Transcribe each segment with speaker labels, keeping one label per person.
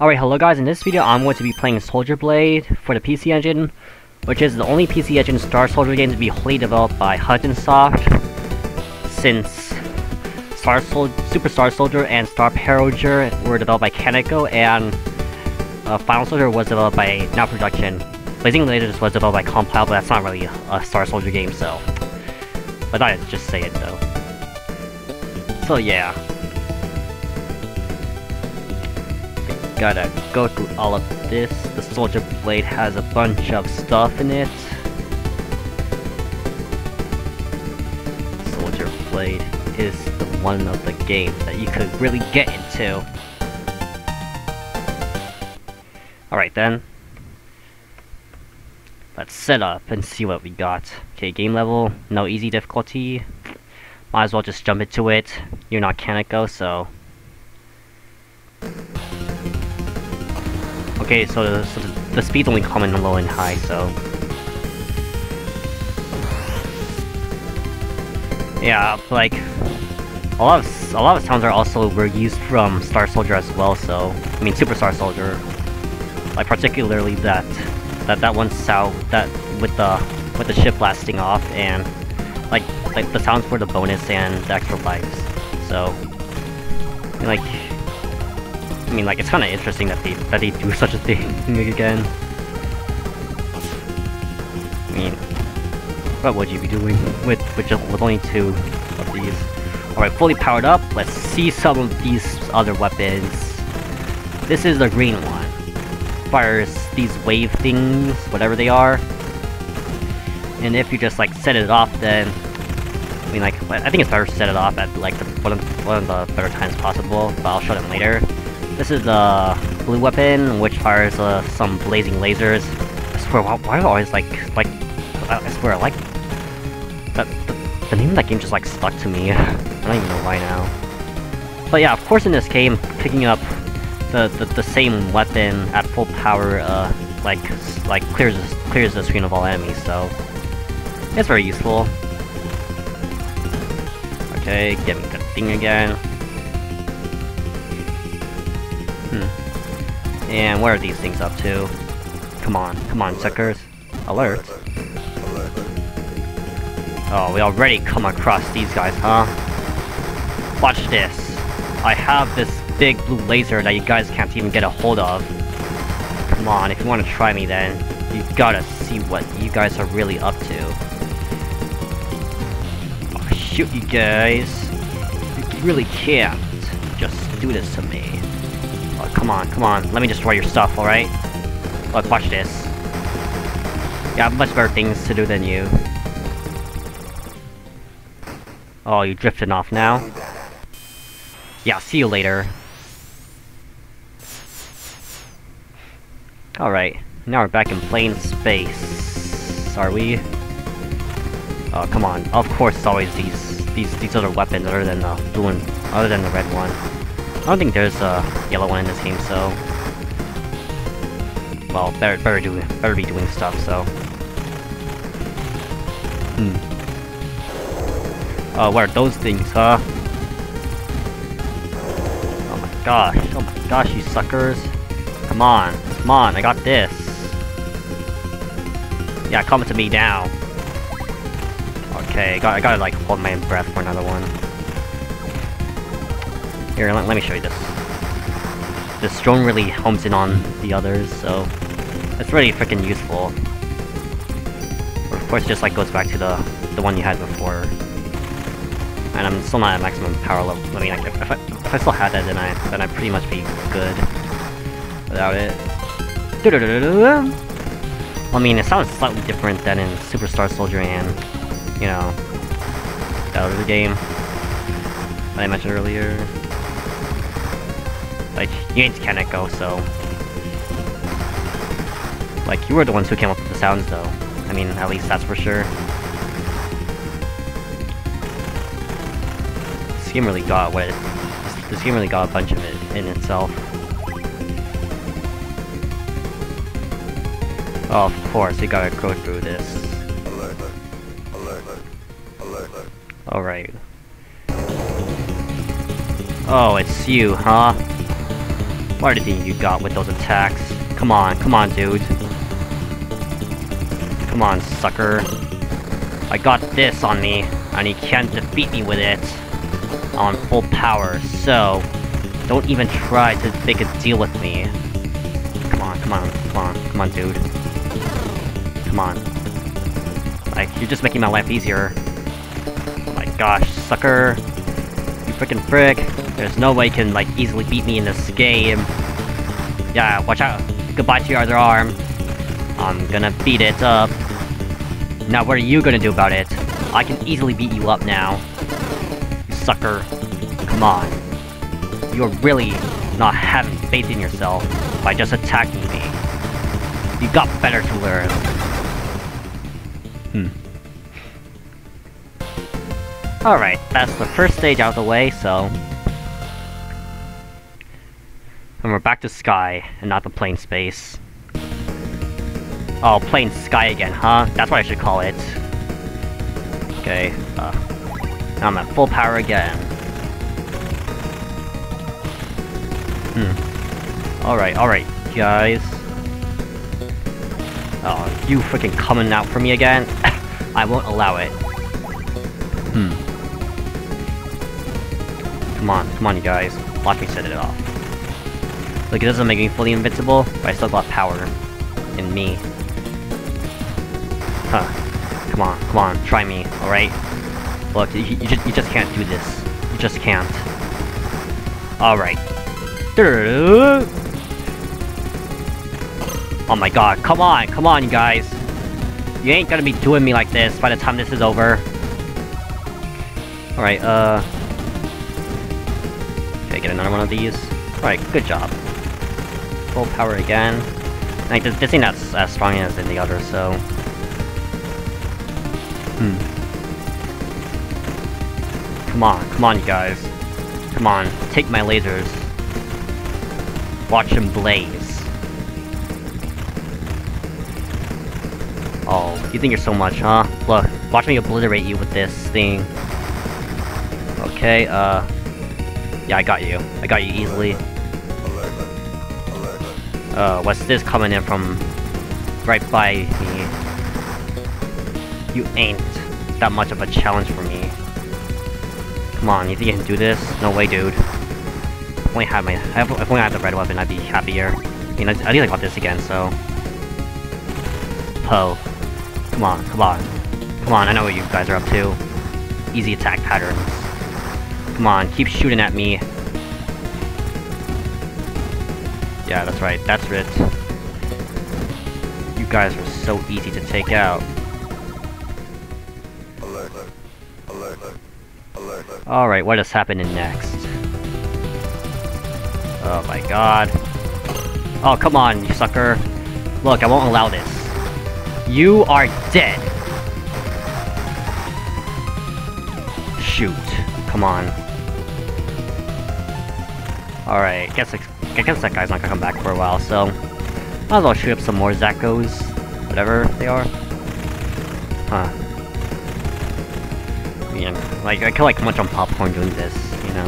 Speaker 1: Alright, hello guys, in this video I'm going to be playing Soldier Blade for the PC Engine, which is the only PC Engine Star Soldier game to be wholly developed by Hudson Soft, since Star Sol Super Star Soldier and Star Parodier were developed by Kaneko, and uh, Final Soldier was developed by Now Production. Blazing Lasers was developed by Compile, but that's not really a Star Soldier game, so... I thought I'd just say it though. So yeah. Gotta go through all of this. The Soldier Blade has a bunch of stuff in it. Soldier Blade is the one of the games that you could really get into. Alright then. Let's set up and see what we got. Okay, game level, no easy difficulty. Might as well just jump into it. You're not Kaneko, so Okay, so, so the, speed's only common low and high, so... Yeah, like... A lot of a lot of sounds are also were used from Star Soldier as well, so... I mean, Super Star Soldier. Like, particularly that... That, that one sound, that... With the... With the ship blasting off, and... Like, like the sounds for the bonus and the extra lives. So... Like... I mean, like, it's kind of interesting that they that they do such a thing again. I mean, what would you be doing with with just with only two of these? All right, fully powered up. Let's see some of these other weapons. This is the green one. Fires these wave things, whatever they are. And if you just like set it off, then I mean, like, I think it's better to set it off at like the, one, of the, one of the better times possible, but I'll show them later. This is the blue weapon, which fires uh, some blazing lasers. I swear, why, why do I always like, like, I, I swear, like, that, the, the, name of that game just like stuck to me. I don't even know why now. But yeah, of course in this game, picking up the, the, the same weapon at full power, uh, like, like clears, clears the screen of all enemies, so it's very useful. Okay, get me the thing again. Hmm. And what are these things up to? Come on, come on, suckers. Alert. Oh, we already come across these guys, huh? Watch this. I have this big blue laser that you guys can't even get a hold of. Come on, if you want to try me then, you gotta see what you guys are really up to. Oh, shoot you guys. You really can't just do this to me. Come on, come on. Let me destroy your stuff, alright? Look, watch this. I have much better things to do than you. Oh, you drifting off now? Yeah, see you later. Alright, now we're back in plain space. Are we? Oh, come on. Of course it's always these these these other weapons other than the blue one other than the red one. I don't think there's a yellow one in this game, so... Well, better, better, do, better be doing stuff, so... Hmm. Oh, what are those things, huh? Oh my gosh, oh my gosh, you suckers. Come on, come on, I got this. Yeah, come to me now. Okay, I gotta, I gotta like hold my breath for another one. Here, let, let me show you this. This drone really homes in on the others, so it's really freaking useful. Of course, it just like goes back to the the one you had before. And I'm still not at maximum power level. I mean, if, if, I, if I still had that, then I then I'd pretty much be good without it. I mean, it sounds slightly different than in Super Star Soldier and, you know, that other game that I mentioned earlier. Like, you ain't Kaneko, so... Like, you were the ones who came up with the sounds, though. I mean, at least that's for sure. This game really got what it... This game really got a bunch of it in itself. Oh, of course, we gotta go through this. Alright. Oh, it's you, huh? What do you think you got with those attacks? Come on, come on, dude. Come on, sucker. I got this on me, and you can't defeat me with it on full power, so don't even try to make a deal with me. Come on, come on, come on, come on, dude. Come on. Like, you're just making my life easier. Oh my gosh, sucker. Freaking frick. There's no way you can, like, easily beat me in this game. Yeah, watch out. Goodbye to your other arm. I'm gonna beat it up. Now what are you gonna do about it? I can easily beat you up now. You sucker. Come on. You're really not having faith in yourself by just attacking me. You got better to learn. Alright, that's the first stage out of the way, so... And we're back to Sky, and not the plain space. Oh, plain sky again, huh? That's what I should call it. Okay, uh... Now I'm at full power again. Hmm. Alright, alright, guys. Oh, you freaking coming out for me again? I won't allow it. Hmm. Come on, come on, you guys. Me set it off. Look, it doesn't make me fully invincible, but I still got power. In me. Huh. Come on, come on, try me, alright? Look, you, you, just, you just can't do this. You just can't. Alright. Oh my god, come on, come on, you guys. You ain't gonna be doing me like this by the time this is over. Alright, uh... Another one of these. Alright, good job. Full power again. Like, this, this ain't as, as strong as in the other, so... Hmm. Come on, come on, you guys. Come on, take my lasers. Watch them blaze. Oh, you think you're so much, huh? Look, watch me obliterate you with this thing. Okay, uh... Yeah, I got you. I got you easily. Uh, what's this coming in from right by me? You ain't that much of a challenge for me. Come on, you think you can do this? No way, dude. If only had my, if only I had the red weapon, I'd be happier. I mean, I, I nearly got this again, so. Poe. Come on, come on. Come on, I know what you guys are up to. Easy attack patterns. Come on, keep shooting at me. Yeah, that's right, that's it. You guys are so easy to take out. Alright, what is happening next? Oh my god. Oh, come on, you sucker. Look, I won't allow this. You are dead! Shoot. Come on. Alright, guess, I guess that guy's not gonna come back for a while, so... Might as well shoot up some more Zakos. Whatever they are. Huh. Yeah, like, I could like munch on popcorn doing this, you know?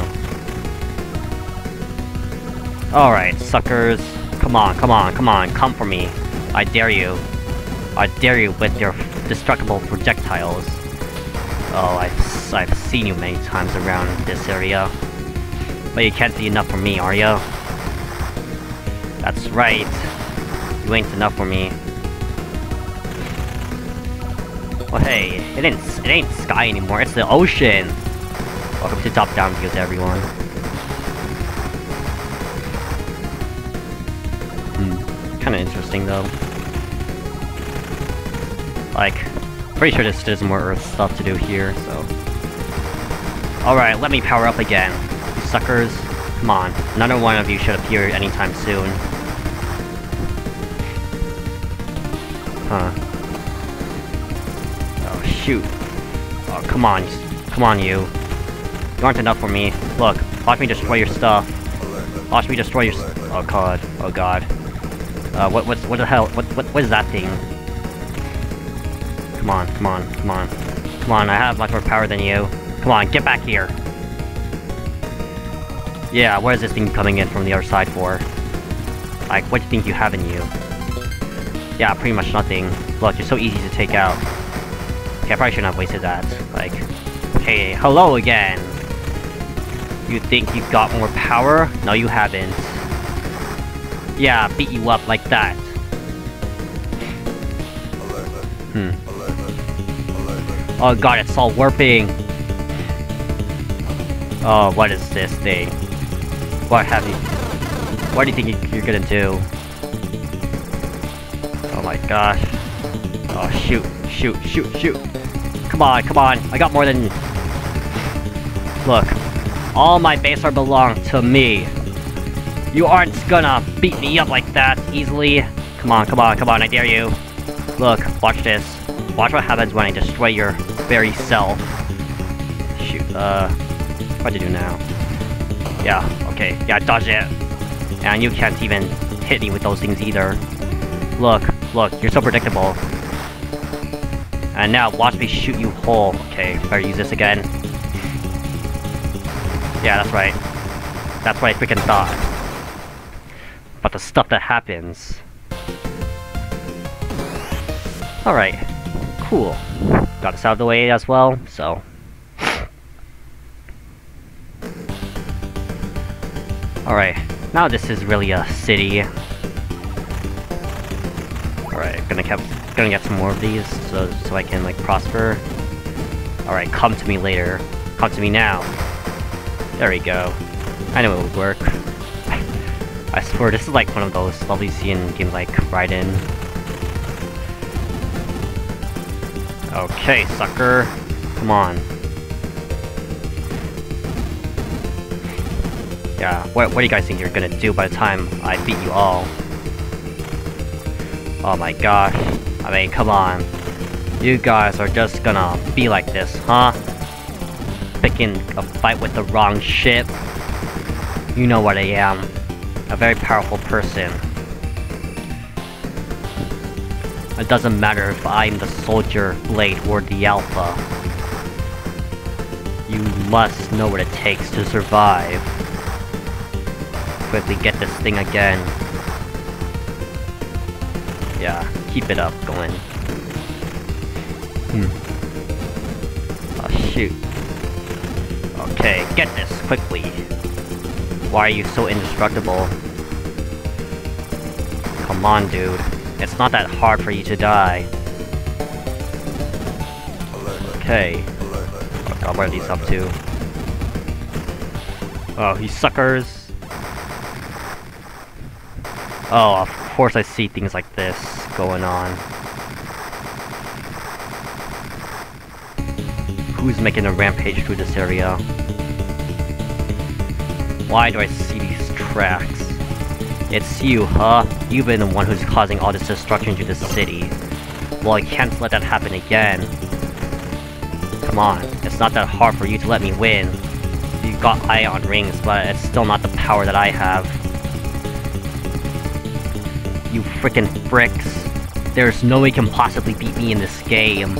Speaker 1: Alright, suckers. Come on, come on, come on, come for me. I dare you. I dare you with your destructible projectiles. Oh, I've, I've seen you many times around this area. But you can't see enough for me, are you? That's right. You ain't enough for me. Well, hey, it ain't it ain't sky anymore. It's the ocean. Welcome to top down views, everyone. Hmm, kind of interesting though. Like, pretty sure there's, there's more Earth stuff to do here. So, all right, let me power up again, suckers. Come on, none of one of you should appear anytime soon. Huh Oh, shoot. Oh, come on. Come on, you. You aren't enough for me. Look, watch me destroy your stuff. Watch me destroy your Oh god. Oh god. Uh, what, what's, what the hell? What, what, what is that thing? Come on, come on, come on. Come on, I have much more power than you. Come on, get back here. Yeah, where is this thing coming in from the other side for? Like, what do you think you have in you? Yeah, pretty much nothing. Look, you're so easy to take out. Okay, I probably shouldn't have wasted that. Like, hey, hello again! You think you've got more power? No, you haven't. Yeah, beat you up like that. Hmm. Oh god, it's all warping! Oh, what is this thing? What have you... What do you think you're gonna do? Oh my gosh. Oh, shoot, shoot, shoot, shoot! Come on, come on, I got more than... Look, all my base are belong to me. You aren't gonna beat me up like that easily. Come on, come on, come on, I dare you. Look, watch this. Watch what happens when I destroy your very self. Shoot, uh... What to do now? Yeah, okay, yeah, dodge it. And you can't even hit me with those things either. Look, look, you're so predictable. And now, watch me shoot you whole. Okay, better use this again. Yeah, that's right. That's what I freaking thought. But the stuff that happens... Alright. Cool. Got us out of the way as well, so... Alright, now this is really a city. Alright, gonna keep gonna get some more of these so so I can like prosper. Alright, come to me later. Come to me now. There we go. I know it would work. I swear this is like one of those lovely scene games like Raiden. Okay, sucker. Come on. Yeah, what, what do you guys think you're gonna do by the time I beat you all? Oh my gosh. I mean, come on. You guys are just gonna be like this, huh? Picking a fight with the wrong ship? You know what I am. A very powerful person. It doesn't matter if I'm the soldier, blade, or the alpha. You must know what it takes to survive quickly get this thing again. Yeah, keep it up going. Hmm. Oh shoot. Okay, get this quickly. Why are you so indestructible? Come on, dude. It's not that hard for you to die. Okay. Oh god, what are these up to? Oh, he suckers! Oh, of course I see things like this going on. Who's making a rampage through this area? Why do I see these tracks? It's you, huh? You've been the one who's causing all this destruction to the city. Well, I can't let that happen again. Come on, it's not that hard for you to let me win. You got ion rings, but it's still not the power that I have you freaking fricks. There's no way you can possibly beat me in this game.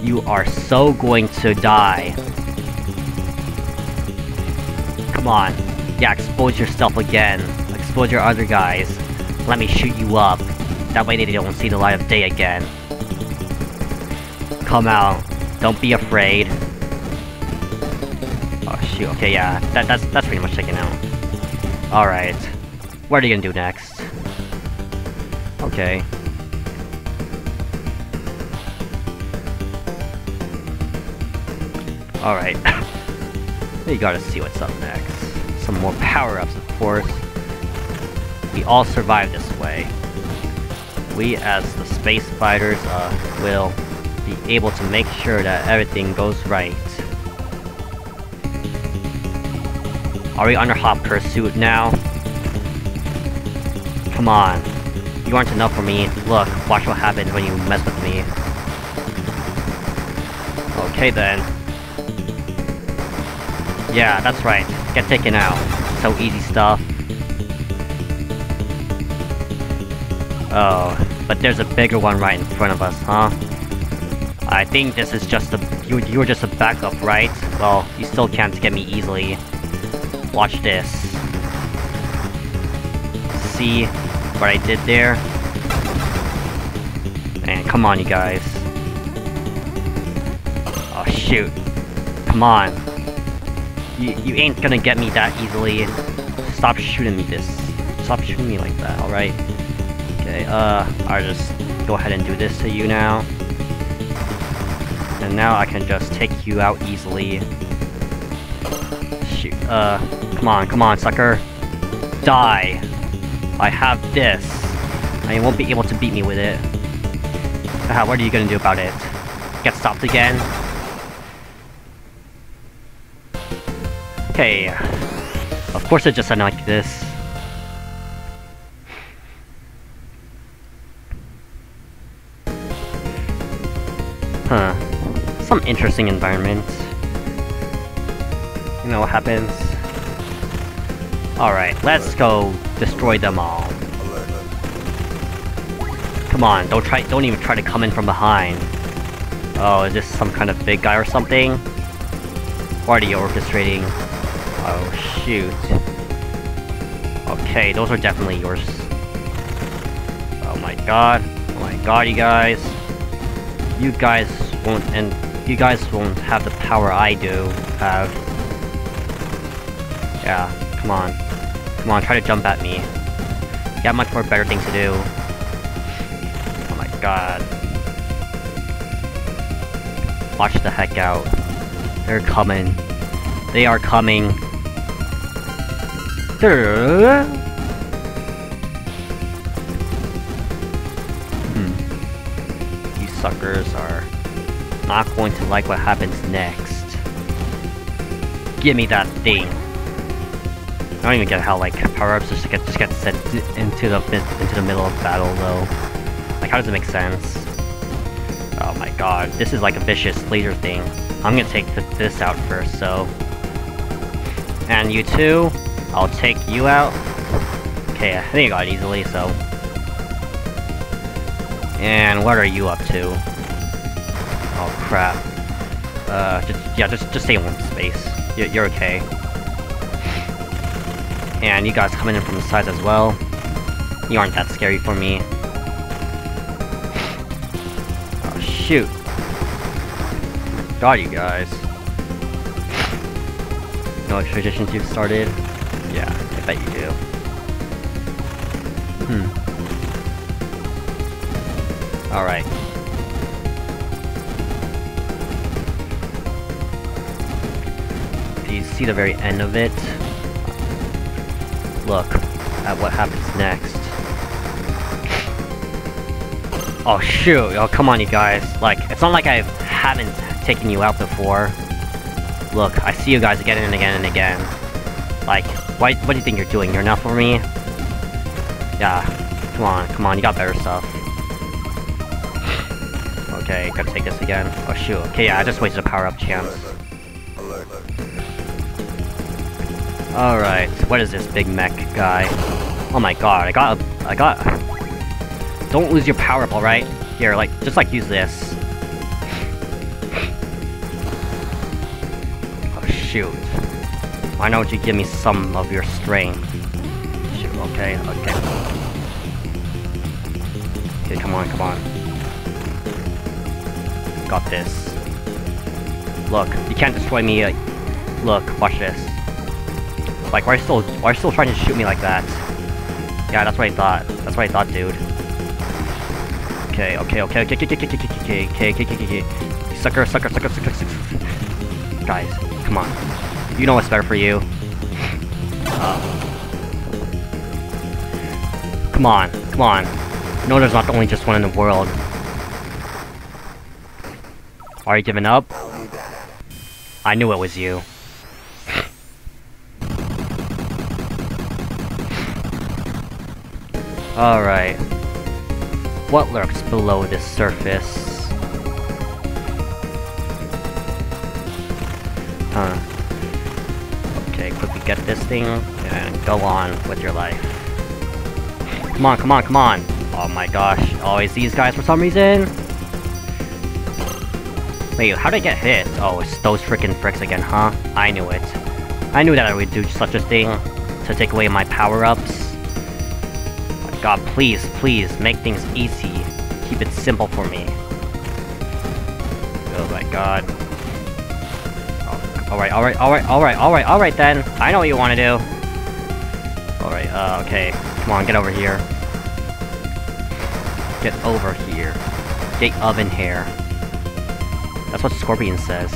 Speaker 1: You are so going to die. Come on. Yeah, expose yourself again. Expose your other guys. Let me shoot you up. That way they don't see the light of day again. Come out. Don't be afraid. Oh shoot, okay, yeah. That, that's, that's pretty much taken out. Alright. What are you gonna do next? Okay. Alright. we gotta see what's up next. Some more power-ups, of course. We all survive this way. We, as the space fighters, uh, will be able to make sure that everything goes right. Are we under hot pursuit now? Come on. You aren't enough for me. Look, watch what happens when you mess with me. Okay then. Yeah, that's right. Get taken out. So easy stuff. Oh, but there's a bigger one right in front of us, huh? I think this is just a- you, you're just a backup, right? Well, you still can't get me easily. Watch this see what I did there? And come on, you guys. Oh, shoot. Come on. You, you ain't gonna get me that easily. Stop shooting me this. Stop shooting me like that, alright? Okay, uh, I'll just go ahead and do this to you now. And now I can just take you out easily. Shoot, uh, come on, come on, sucker. Die. I have this. And you won't be able to beat me with it. Uh, what are you gonna do about it? Get stopped again? Okay. Of course it just sounded like this. Huh. Some interesting environment. You know what happens? Alright, let's go destroy them all. Come on, don't try- don't even try to come in from behind. Oh, is this some kind of big guy or something? You orchestrating? Oh, shoot. Okay, those are definitely yours. Oh my god. Oh my god, you guys. You guys won't- and you guys won't have the power I do have. Yeah, come on. Come on, try to jump at me. You have much more better things to do. Oh my god. Watch the heck out. They're coming. They are coming. Hmm. These suckers are not going to like what happens next. Give me that thing. I don't even get how like power-ups just get just get sent into the into the middle of battle though. Like how does it make sense? Oh my god, this is like a vicious laser thing. I'm gonna take th this out first, so. And you too, I'll take you out. Okay, I think I got it easily, so. And what are you up to? Oh crap. Uh, just, yeah, just just stay in one space. You're, you're okay. And you guys coming in from the sides as well. You aren't that scary for me. Oh, shoot. Got you guys. what traditions you've started? Yeah, I bet you do. Hmm. Alright. Do you see the very end of it? Look at what happens next. Oh shoot, oh come on you guys. Like, it's not like I haven't taken you out before. Look, I see you guys again and again and again. Like, what, what do you think you're doing? You're enough for me? Yeah, come on, come on, you got better stuff. Okay, gotta take this again. Oh shoot, okay, yeah, I just wasted a power-up chance. Alright, what is this big mech guy? Oh my god, I got a- I got- Don't lose your power-up, alright? Here, like, just like use this. Oh shoot. Why don't you give me some of your strength? Shoot, okay, okay. Okay, come on, come on. Got this. Look, you can't destroy me, uh, look, watch this. Like, why are you still, why are you still trying to shoot me like that? Yeah, that's what I thought. That's what I thought, dude. Okay, okay, okay, okay, okay, okay, okay, okay, okay, okay, okay, okay. Sucker, sucker, sucker, sucker, sucker. Guys, come on. You know what's better for you. Uh, come on, come on. No, there's not only just one in the world. Are you giving up? I knew it was you. Alright. What lurks below this surface? Huh. Okay, quickly get this thing, and go on with your life. Come on, come on, come on! Oh my gosh, always these guys for some reason? Wait, how did I get hit? Oh, it's those freaking fricks again, huh? I knew it. I knew that I would do such a thing to take away my power-ups. God, please, please, make things easy. Keep it simple for me. Oh my god. Alright, alright, alright, alright, alright, alright then. I know what you want to do. Alright, uh, okay. Come on, get over here. Get over here. Get oven hair. That's what Scorpion says.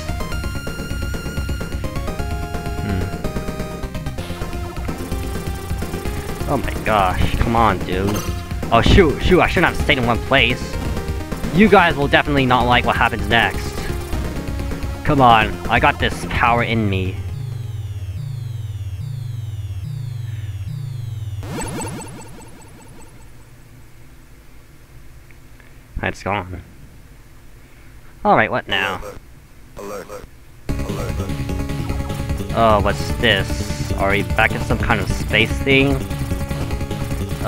Speaker 1: Oh my gosh, come on, dude. Oh shoot, shoot, I shouldn't have stayed in one place. You guys will definitely not like what happens next. Come on, I got this power in me. It's gone. Alright, what now? Oh, what's this? Are we back in some kind of space thing?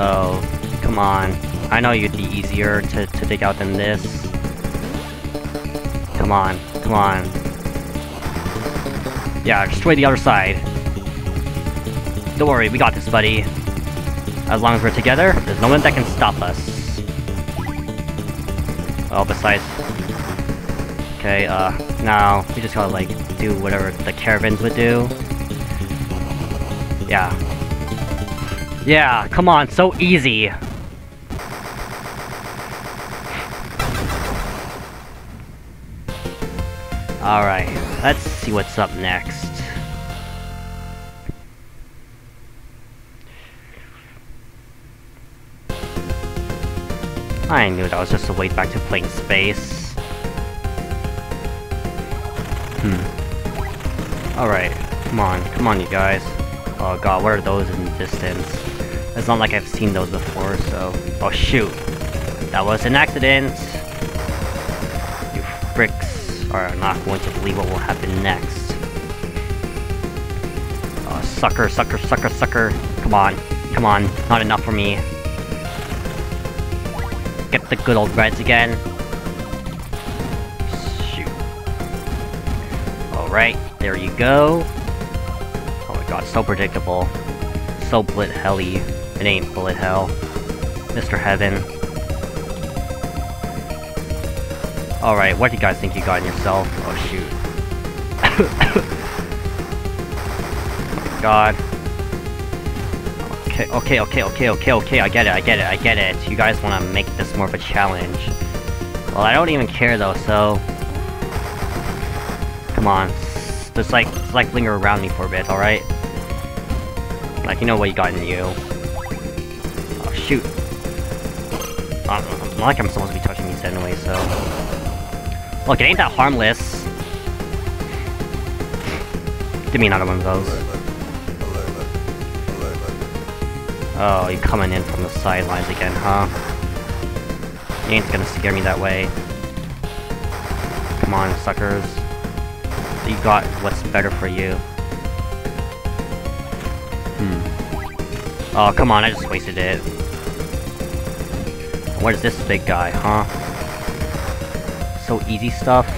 Speaker 1: Oh, come on. I know you'd be easier to, to dig out than this. Come on, come on. Yeah, destroy the other side. Don't worry, we got this, buddy. As long as we're together, there's no one that can stop us. Well, besides... Okay, uh, now, we just gotta, like, do whatever the caravans would do. Yeah. Yeah, come on, so easy! Alright, let's see what's up next. I knew that was just a way back to playing space. Hmm. Alright, come on, come on you guys. Oh god, what are those in the distance? It's not like I've seen those before, so... Oh shoot! That was an accident! You fricks are not going to believe what will happen next. Oh, sucker, sucker, sucker, sucker! Come on, come on, not enough for me. Get the good old reds again. Shoot. Alright, there you go. Oh my god, so predictable. So bullet helly. It ain't bullet hell. Mr. Heaven. Alright, what do you guys think you got in yourself? Oh shoot. god. Okay, okay, okay, okay, okay, okay, I get it, I get it, I get it. You guys want to make this more of a challenge. Well, I don't even care though, so... Come on. Just like, just like linger around me for a bit, alright? Like, you know what you got in you. Not, not like I'm supposed to be touching these anyway, so... Look, it ain't that harmless. Give me another one of those. Oh, you coming in from the sidelines again, huh? You ain't gonna scare me that way. Come on, suckers. You got what's better for you. Hmm. Oh, come on, I just wasted it. What is this big guy, huh? So easy stuff?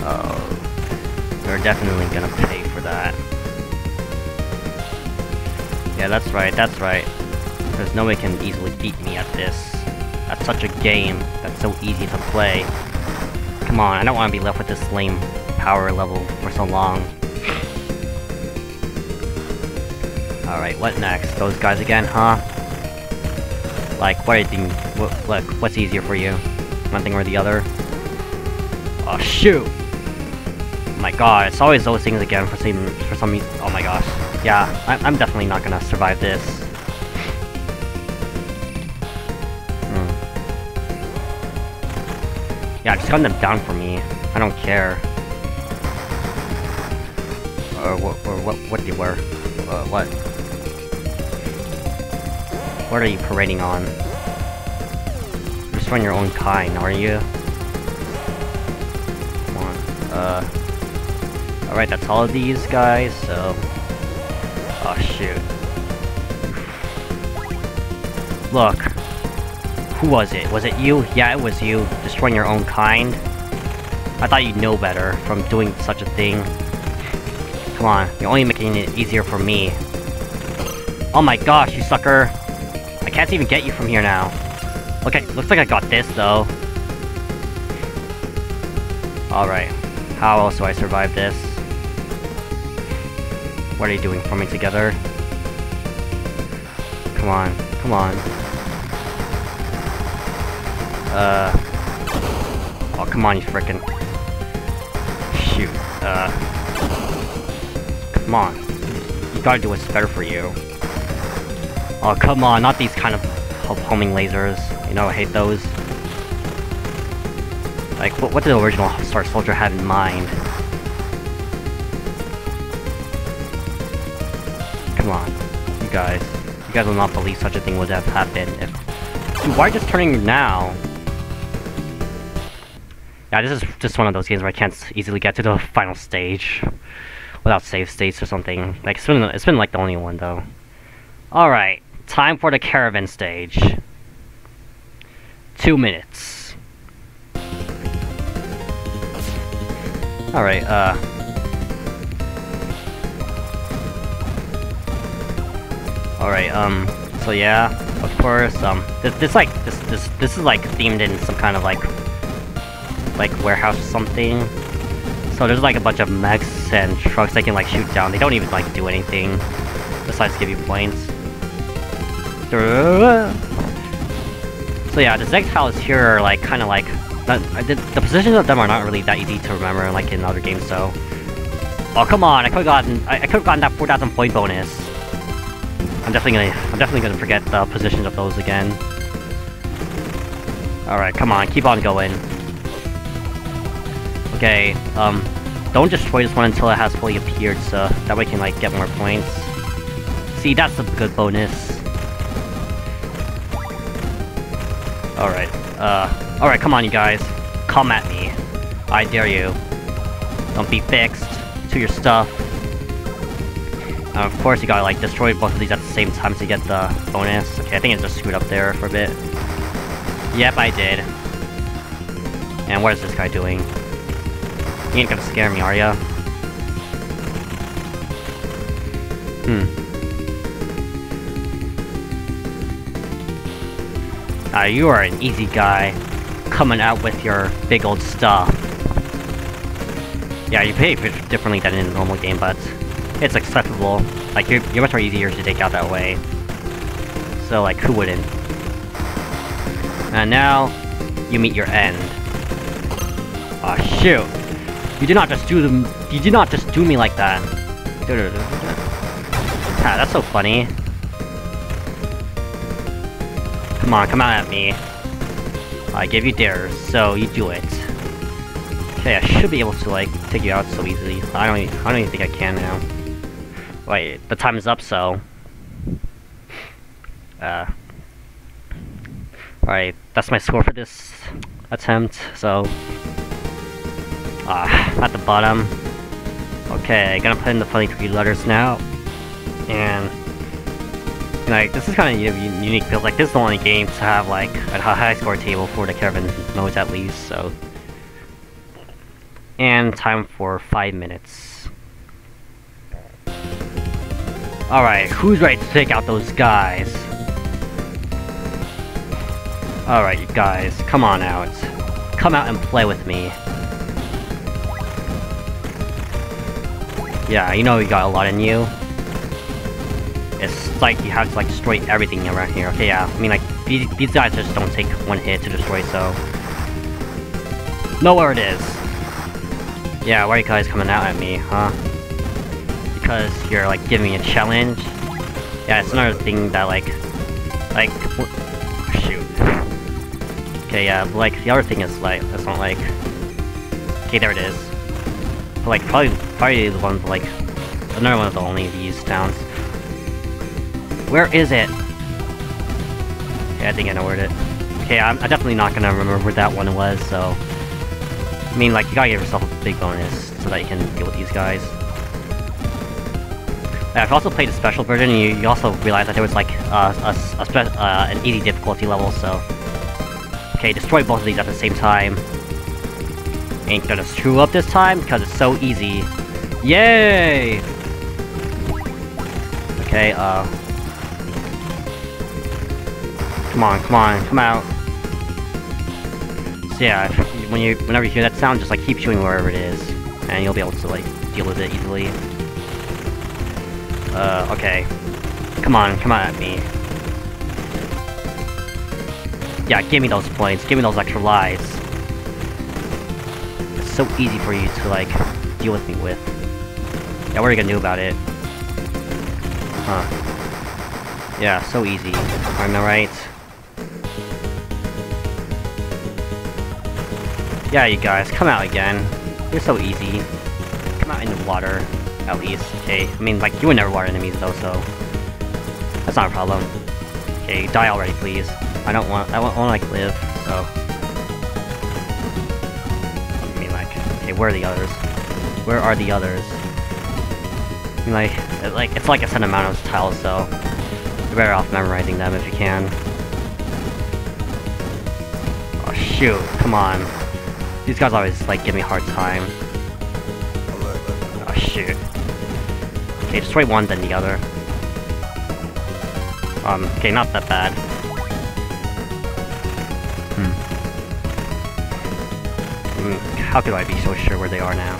Speaker 1: oh. We're definitely gonna pay for that. Yeah, that's right, that's right. Because no one can easily beat me at this. That's such a game that's so easy to play. Come on, I don't want to be left with this lame power level for so long. Alright, what next? Those guys again, huh? Like, what do you think? What, look, what's easier for you? One thing or the other? Oh, shoot! my god, it's always those things again for some for some. Oh my gosh. Yeah, I'm, I'm definitely not gonna survive this. Hmm. Yeah, just gun them down for me. I don't care. Or what? Or what? What you were? Uh, what? What are you parading on? Just run your own kind, are you? Come on. Uh. Alright, that's all of these guys, so... Oh, shoot. Look. Who was it? Was it you? Yeah, it was you. Destroying your own kind? I thought you'd know better from doing such a thing. Come on, you're only making it easier for me. Oh my gosh, you sucker! Can't even get you from here now. Okay, looks like I got this though. Alright, how else do I survive this? What are you doing for me together? Come on, come on. Uh... Oh, come on, you frickin'... Shoot, uh... Come on. You gotta do what's better for you. Oh, come on, not these kind of homing lasers. You know, I hate those. Like, what, what did the original Star Soldier have in mind? Come on, you guys. You guys will not believe such a thing would have happened if... Dude, why just turning now? Yeah, this is just one of those games where I can't easily get to the final stage without save states or something. Like, it's been, it's been like the only one, though. Alright, time for the caravan stage. Two minutes. Alright, uh... Alright, um, so yeah, of course, um, this, this like, this, this, this is like themed in some kind of like, like warehouse or something. So there's like a bunch of mechs and trucks they can like shoot down. They don't even like do anything besides give you points. So yeah, the Zek tiles here are like kind of like the, the positions of them are not really that easy to remember like in other games. So oh come on, I could have gotten I, I could have gotten that 4,000 point bonus. I'm definitely gonna I'm definitely gonna forget the positions of those again. All right, come on, keep on going. Okay, um, don't destroy this one until it has fully appeared, so that way can like get more points. See, that's a good bonus. Alright, uh, alright, come on you guys. Come at me. I dare you. Don't be fixed to your stuff. Uh, of course you gotta like destroy both of these at the same time to get the bonus. Okay, I think it just screwed up there for a bit. Yep, I did. And what is this guy doing? You ain't gonna scare me, are ya? Ah, you are an easy guy, coming out with your big old stuff. Yeah, you behave differently than in a normal game, but it's acceptable. Like, you're, you're much more easier to take out that way. So, like, who wouldn't? And now, you meet your end. Aw, oh, shoot! You did not just do them- you did not just do me like that! Ah, that's so funny. Come on, come out at me. I gave you dares, so you do it. Okay, I should be able to, like, take you out so easily. I don't even, I don't even think I can now. Wait, the time is up, so... Uh... Alright, that's my score for this attempt, so... Ah, uh, at the bottom. Okay, gonna put in the funny three letters now. And like, this is kind of unique, because, like, this is the only game to have, like, a high score table for the caravan modes, at least, so... And time for five minutes. Alright, who's ready to take out those guys? Alright, guys, come on out. Come out and play with me. Yeah, you know you got a lot in you. It's like you have to like destroy everything around here. Okay, yeah. I mean like these these guys just don't take one hit to destroy, so know where it is. Yeah, why are you guys coming out at me, huh? Because you're like giving me a challenge. Yeah, it's another thing that like like shoot. Okay, yeah, like the other thing is like that's not like okay, there it is. But, like probably probably the one like another one of the only these towns. Where is it? Okay, I think I know where it is. Okay, I'm, I'm definitely not gonna remember where that one was, so... I mean, like, you gotta give yourself a big bonus so that you can deal with these guys. I've also played a special version, and you, you also realize that there was, like, uh, a, a uh, an easy difficulty level, so... Okay, destroy both of these at the same time. Ain't gonna screw up this time, because it's so easy. Yay! Okay, uh... Come on, come on, come out. So yeah, when you, whenever you hear that sound, just like keep shooting wherever it is, and you'll be able to like deal with it easily. Uh, okay. Come on, come on at me. Yeah, give me those points, give me those extra lives. It's so easy for you to like, deal with me with. Yeah, what are you gonna do about it? Huh. Yeah, so easy. I right? Yeah, you guys, come out again. You're so easy. Come out in the water, at least. Okay, I mean, like, you would never water enemies, though, so... That's not a problem. Okay, die already, please. I don't want- I want, I like, live, so... I mean, like, okay, where are the others? Where are the others? I mean, like, it, like, it's like a set amount of tiles, so... You're better off memorizing them if you can. Oh, shoot, come on. These guys always, like, give me a hard time. Oh, shoot. Okay, destroy one, then the other. Um, okay, not that bad. Hmm. Mm, how could I be so sure where they are now?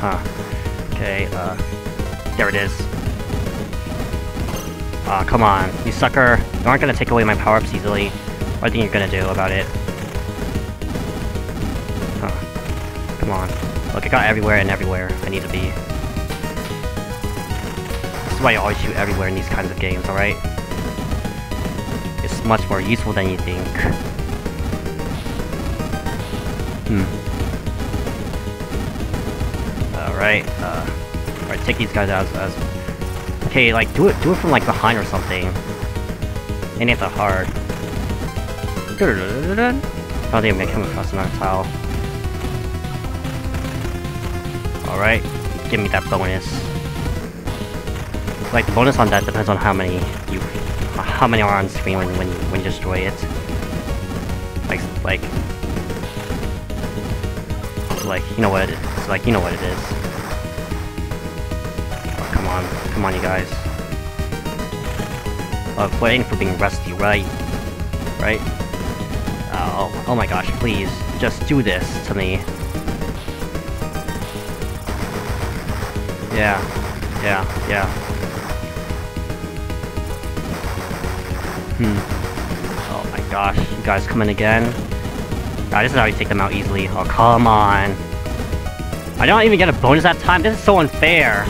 Speaker 1: Huh. Okay, uh... There it is. Aw, oh, come on. You sucker. You aren't gonna take away my power-ups easily. You think you're gonna do about it? Huh. Come on. Look, I got everywhere and everywhere I need to be. This is why you always shoot everywhere in these kinds of games, alright? It's much more useful than you think. Hmm. Alright, uh... Alright, take these guys out as, as... Okay, like, do it do it from, like, behind or something. Ain't it that hard. Think I'm gonna come across another tile. Alright, give me that bonus. Like, the bonus on that depends on how many you... how many are on screen when, when, when you destroy it. Like, like... Like, you know what it is. Like, you know what it is. Oh, come on. Come on, you guys. Uh, waiting for being rusty, right? Right? Oh, oh my gosh, please, just do this to me. Yeah, yeah, yeah. Hmm. Oh my gosh, you guys coming again? God, this is how you take them out easily. Oh, come on. I don't even get a bonus that time? This is so unfair.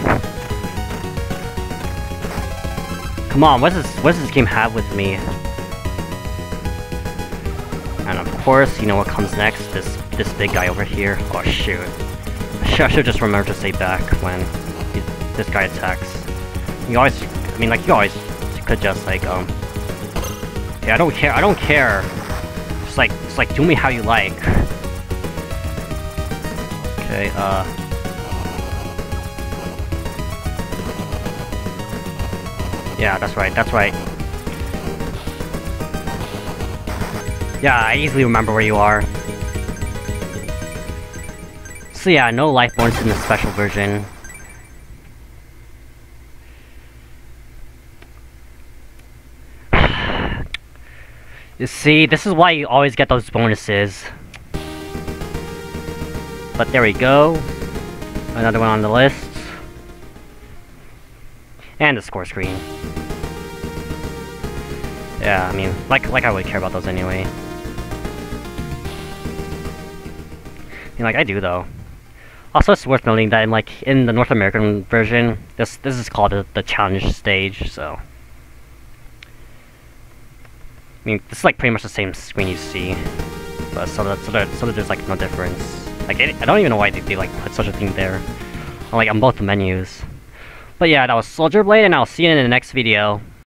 Speaker 1: Come on, what does this, what does this game have with me? Course, you know what comes next? This this big guy over here. Oh shoot. I should just remember to stay back when he, this guy attacks. You always, I mean, like, you always could just, like, um... Yeah, I don't care, I don't care. It's like, it's like, do me how you like. Okay, uh... Yeah, that's right, that's right. Yeah, I easily remember where you are. So yeah, no life bonus in the special version. you see, this is why you always get those bonuses. But there we go. Another one on the list. And the score screen. Yeah, I mean, like like I would care about those anyway. Mean, like, I do, though. Also, it's worth noting that in, like, in the North American version, this this is called the, the challenge stage, so... I mean, this is, like, pretty much the same screen you see. But so that, so that, so that there's, like, no difference. Like, it, I don't even know why they, they, like, put such a thing there. like, on both menus. But yeah, that was Soldier Blade, and I'll see you in the next video.